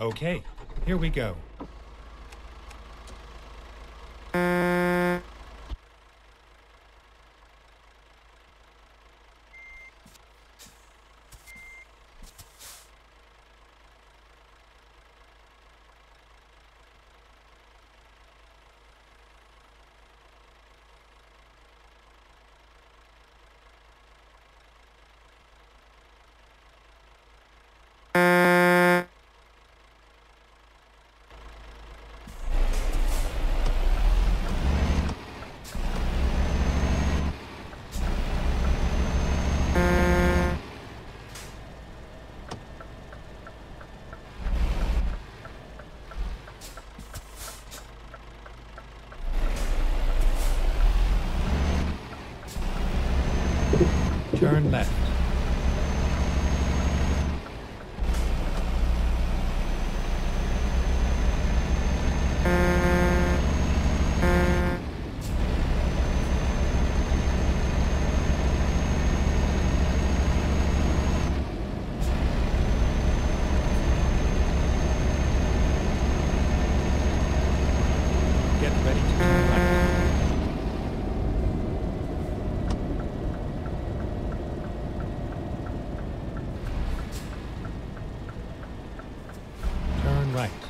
Okay, here we go. Turn left. Get ready to turn right. Turn right.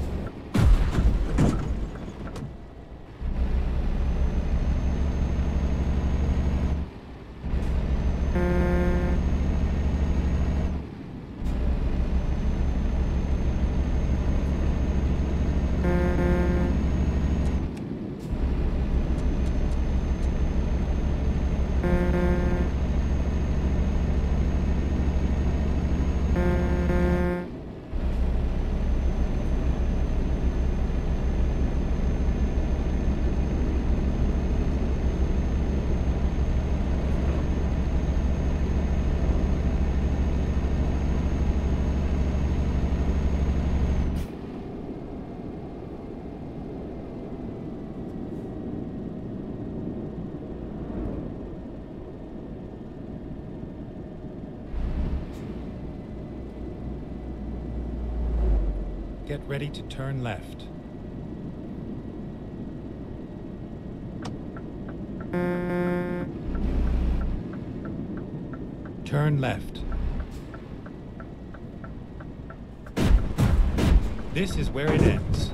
Get ready to turn left. Turn left. This is where it ends.